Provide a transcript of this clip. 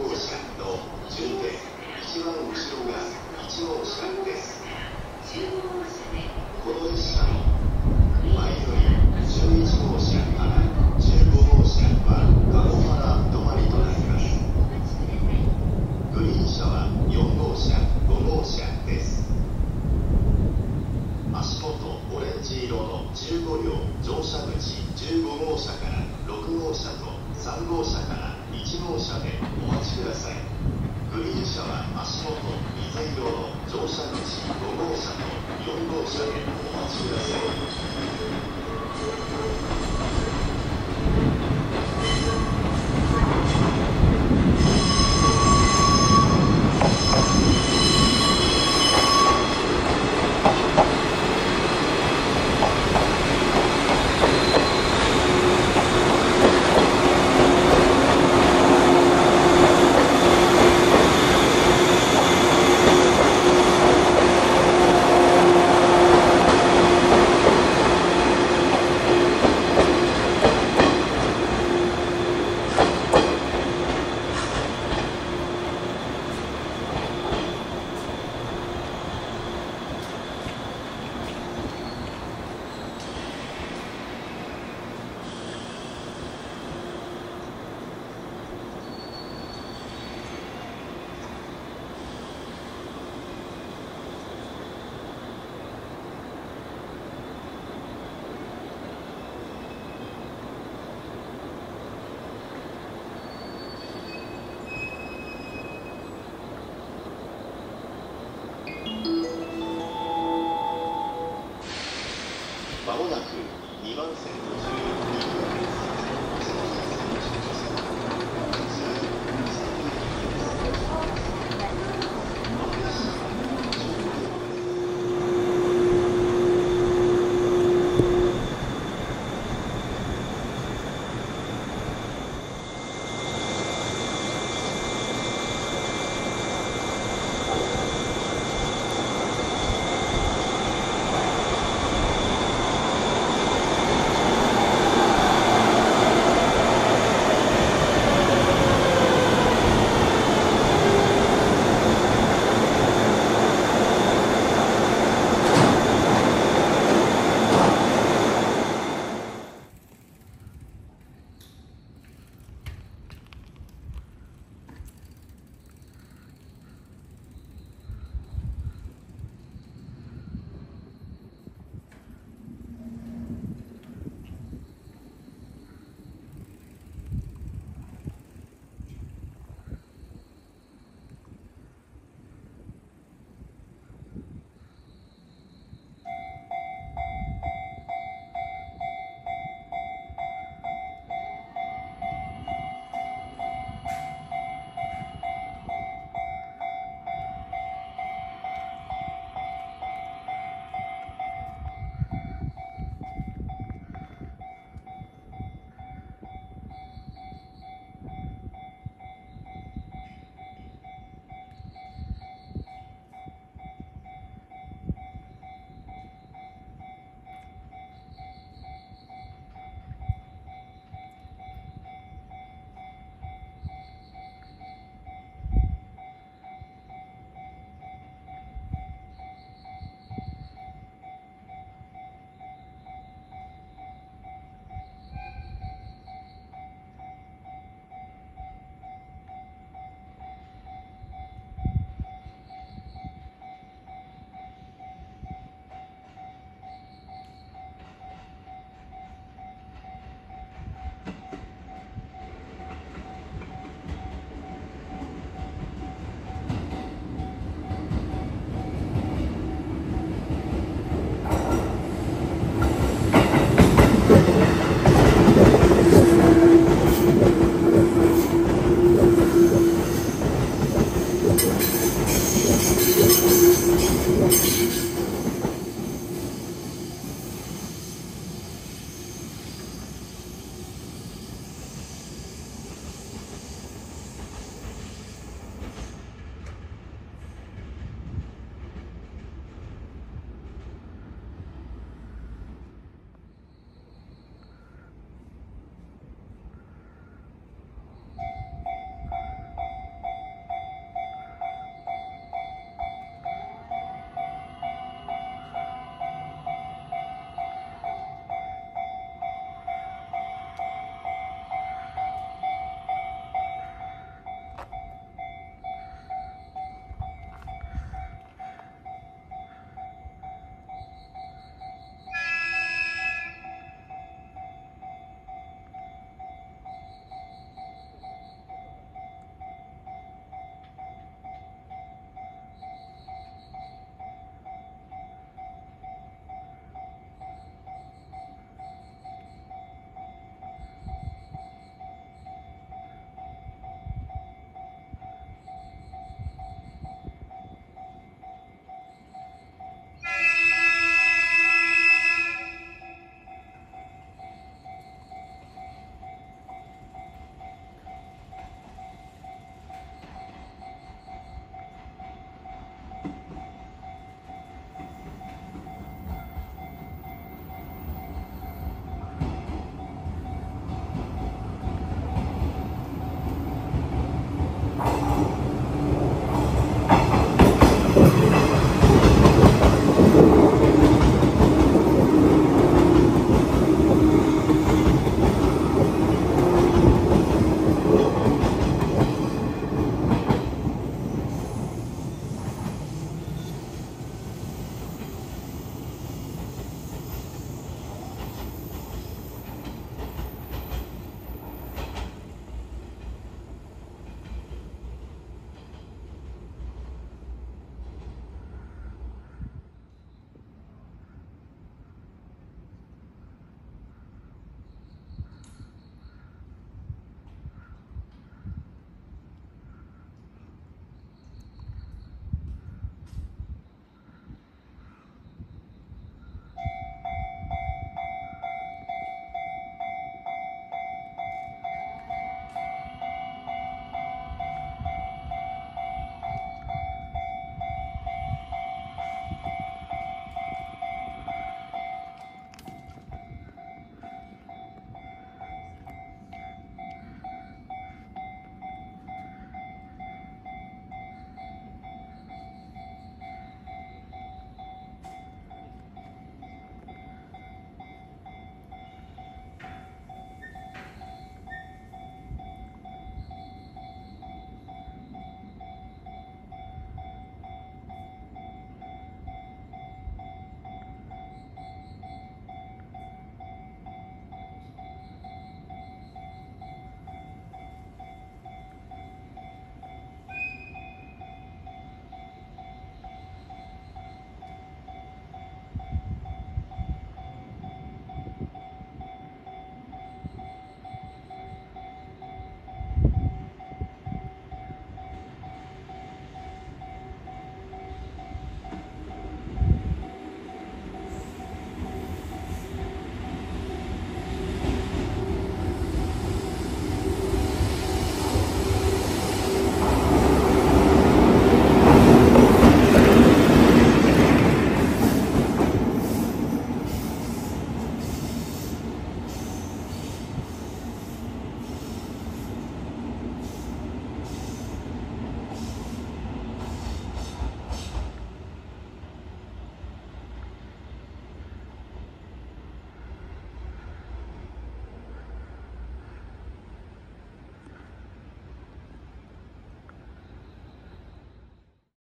cosa. second. I'll see you in a second.